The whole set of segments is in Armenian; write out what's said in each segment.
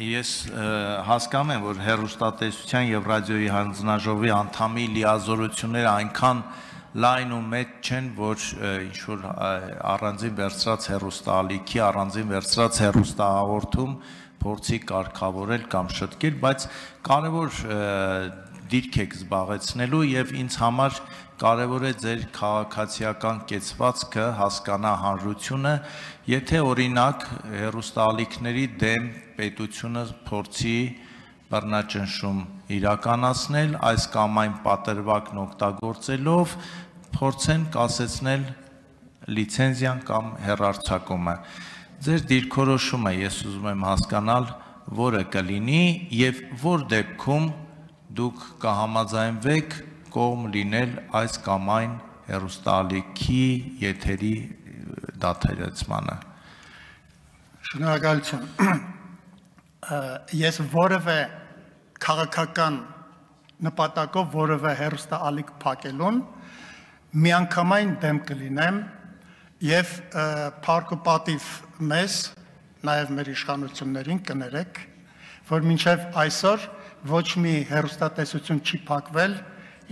ես հասկանում եմ, որ հերոստատեսության եւ ռադիոյի հանձնաժողովի անդամի լիազորությունները այնքան լայն ու մեծ չեն, որ ինչ որ առանձին վերծրած հերոստալիքի, առանձին վերծրած հերոստահաղորդում փորձի կարգավորել կամ շտկել, բայց կարևոր դիրք եք զբաղեցնելու եւ ինձ համար կարևոր է ձեր քաղաքացիական կեցվածքը հասկանա հանրությունը, եթե օրինակ հերոստալիքների դեմ պետությունը փորձի բռնաճնշում իրականացնել այս կամ այն պատրվակն օգտագործելով փորձեն կասեցնել լիցենզիան կամ հերարցակումը։ Ձեր դիրքորոշումը ես ուզում եմ հասկանալ, որը կլինի եւ որ դեպքում դուք կհամաձայնվեք կողմ լինել այս կամ այն հերոստալիքի եթերի դադարեցմանը։ Շնորհակալություն։ Ես որևէ քաղաքական նպատակով որևէ հերոստալիք փակելուն միանգամայն դեմ կլինեմ եւ փառք ու պատիվ մեզ նաեւ մեր իշխանություններին կներեք որ մինչև այսօր ոչ մի հերոստատեսություն չի փակվել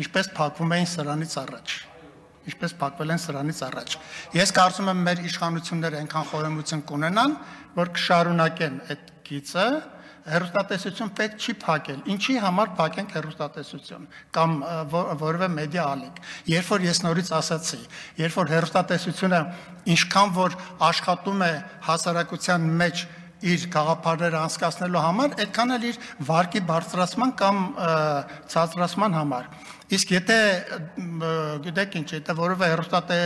ինչպես փակվում էին սրանից առաջ ինչպես փակվել են սրանից առաջ ես կարծում եմ մեր իշխանությունները այնքան խորհրդություն կունենան որ կշարունակեն այդ գիծը հերոստատեսություն պետք չի փակել ինչի համար փակենք հերոստատեսություն կամ որևէ մեդիա ալիք երբ որ ես նորից ասացի երբ որ հերոստատեսությունը ինչքան որ աշխատում է հասարակության մեջ իր գաղափարները անցկացնելու համար, այդքան էլ իր վարկի բարձրացման կամ ցածրացման համար։ Իսկ եթե գիտեք ինչ, եթե որևէ հերոստատե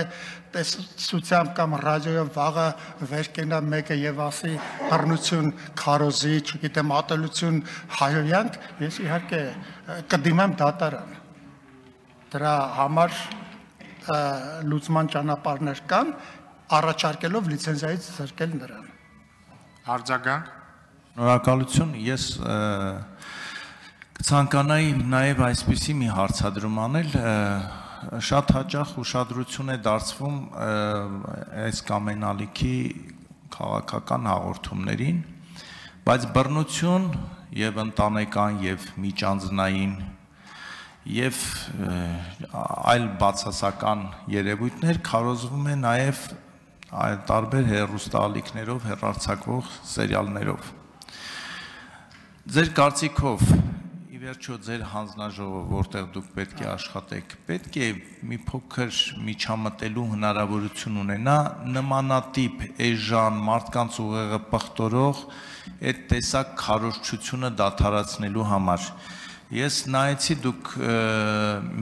տեսությամբ կամ ռադիոյով վաղը վեր կենա մեկը եւ ասի բռնություն, քարոզի, չգիտեմ, ատելություն հայոյանք, ես իհարկե կդիմեմ դատարան։ Դրա համար լուծման ճանապարհներ կան, առաջարկելով լիցենզիայից զրկել նրան։ Արձագանք։ Շնորհակալություն։ Ես կցանկանայի նաև այսպիսի մի հարցադրում անել, շատ հաճախ ուշադրություն է դարձվում այս կամենալիքի քաղաքական հաղորդումներին, բայց բռնություն եւ ընտանեկան եւ միջանձնային եւ այլ բացասական երևույթներ քարոզվում է նաեւ այլ տարբեր հերոստալիքներով, հերարցակվող սերիալներով։ Ձեր կարծիքով ի վերջո ձեր հանձնաժողովը, որտեղ դուք պետք է աշխատեք, պետք է մի փոքր միջամտելու հնարավորություն ունենա նմանատիպ էժան մարդկանց ուղեղը պղտորող այդ տեսակ քարոշչությունը դադարացնելու համար Ես նայեցի դուք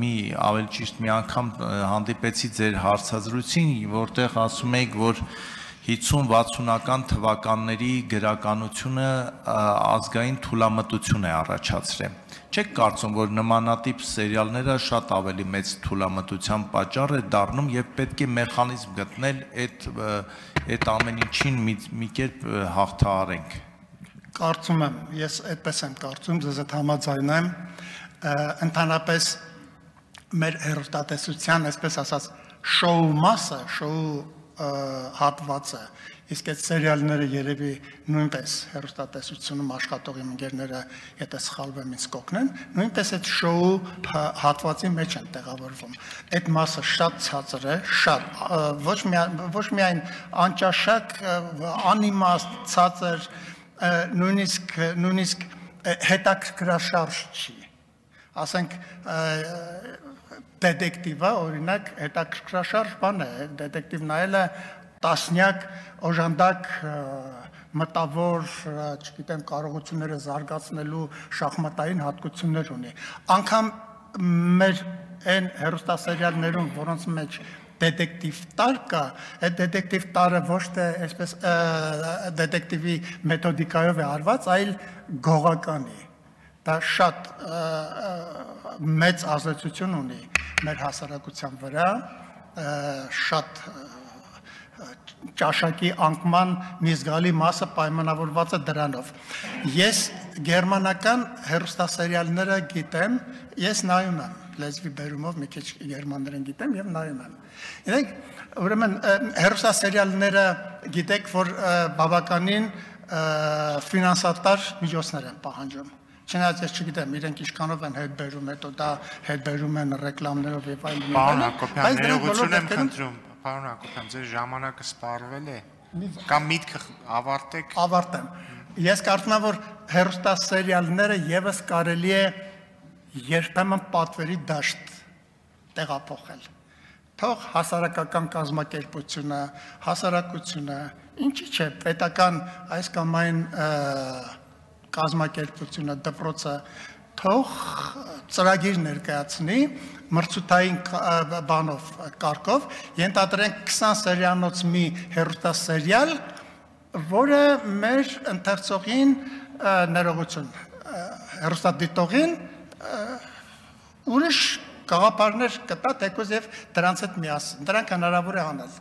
մի ավելի ճիշտ մի անգամ հանդիպեցի ձեր հարցազրույցին, որտեղ ասում եք, որ 50-60-ական թվականների գրականությունը ազգային թուլամտություն է առաջացրել։ Չեք կարծում, որ նմանատիպ սերիալները շատ ավելի մեծ թուլամտության պատճառ է դառնում եւ պետք է մեխանիզմ գտնել այդ այդ ամեն ինչին մի, մի կերպ հաղթահարենք կարծում եմ, ես այդպես եմ կարծում, ձեզ հետ համաձայնեմ, ընդհանրապես մեր հերոստատեսության, այսպես ասած, շոու մասը, շոու հատվածը, իսկ այդ սերիալները երևի նույնպես հերոստատեսությունում աշխատող իմ ընկերները, եթե սխալվեմ, ինձ կօգնեն, նույնպես այդ շոու հատվածի մեջ են տեղավորվում։ Այդ մասը շատ ցածր է, շատ ոչ միայն ոչ միայն անճաշակ, անիմաստ, ցածր, նույնիսկ նույնիսկ հետաքրքրաշարժ չի ասենք դետեկտիվը օրինակ հետաքրքրաշարժ բան է դետեկտիվ նայելը տասնյակ օժանդակ մտավոր, չգիտեմ, կարողությունները զարգացնելու շախմատային հատկություններ ունի։ Անկամ մեր այն հերոստասերիալներում, որոնց մեջ դետեկտիվ տար կա, այդ դետեկտիվ տարը ոչ թե այսպես դետեկտիվի մեթոդիկայով է արված, այլ գողականի։ Դա շատ մեծ ազդեցություն ունի մեր հասարակության վրա, շատ ճաշակի անկման մի զգալի մասը պայմանավորված է դրանով։ Ես գերմանական հերոստասերիալները գիտեմ, ես նայում եմ լեզվի բերումով մի քիչ գերմաներեն գիտեմ եւ նայում եմ։ Իրենք ուրեմն հերոսա սերիալները գիտեք, որ բավականին ֆինանսատար միջոցներ են պահանջում։ Չնայած ես չգիտեմ, իրենք ինչքանով են հետ բերում, հետո դա հետ բերում են ռեկլամներով եւ այլն։ Պարոն Հակոբյան, ներողություն եմ խնդրում։ Պարոն Հակոբյան, ձեր ժամանակը սպառվել է։ Կամ միտքը ավարտեք։ ավարտեմ։ Ես կարծում եմ, որ հերոստա սերիալները եւս կարելի է երբեմն պատվերի դաշտ տեղափոխել։ Թող հասարակական կազմակերպությունը, հասարակությունը, ինչի՞ չէ, պետական այս կամ այն կազմակերպությունը, դպրոցը թող ծրագիր ներկայացնի մրցութային բանով կարգով ենթադրենք 20 սերիանոց մի հերոստասերիալ որը մեր ընթերցողին ներողություն հերոստադիտողին ուրիշ գաղափարներ կտա թեկուզ եւ դրանց հետ միասին դրանք հնարավոր է անել